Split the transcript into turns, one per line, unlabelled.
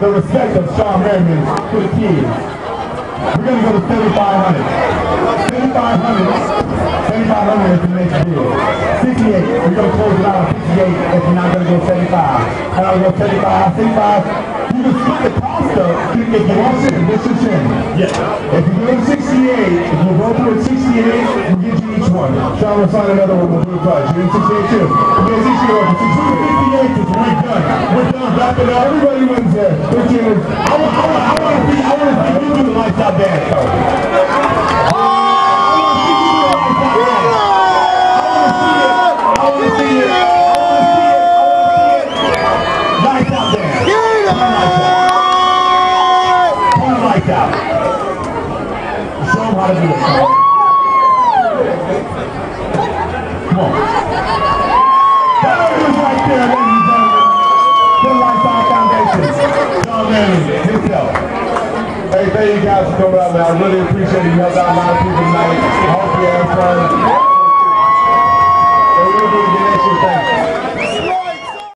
the respect of Shawne Merriman for the kids. We're gonna go to 7,500. 7,500. 7,500 is the next bid. 68. We're gonna close it out on 68 if you're not gonna go 75. And I'll go 75. 75. You can split the cost up if you want to. This is him. Yeah. If you go to 68, if you both do it 68, we'll get you each one. Shawne will sign another one. We'll do a touch. You're in 68 too. We'll get 68. If you do 58, it's we're done. We're it up. Everybody wins there. Team is. I want. I want. I want to see. I want to see you do the lights out dance. though. I want to you do the Hey, thank you guys for coming out, man. I really appreciate it. You helped out a lot of people tonight. I hope you had fun.